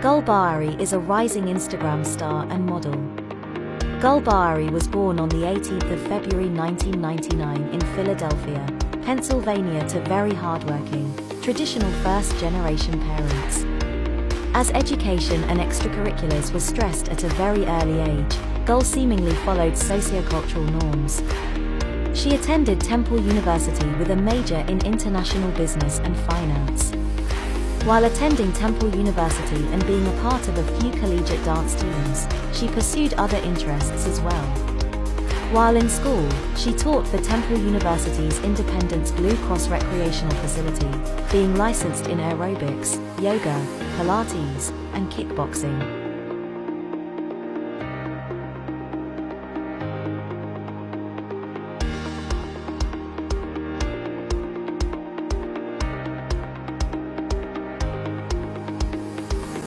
Gul Bahari is a rising Instagram star and model. Gul Bahari was born on the 18th of February 1999 in Philadelphia, Pennsylvania to very hardworking, traditional first-generation parents. As education and extracurriculars were stressed at a very early age, Gul seemingly followed sociocultural norms. She attended Temple University with a major in international business and finance. While attending Temple University and being a part of a few collegiate dance teams, she pursued other interests as well. While in school, she taught for Temple University's Independence Blue Cross recreational facility, being licensed in aerobics, yoga, Pilates, and kickboxing.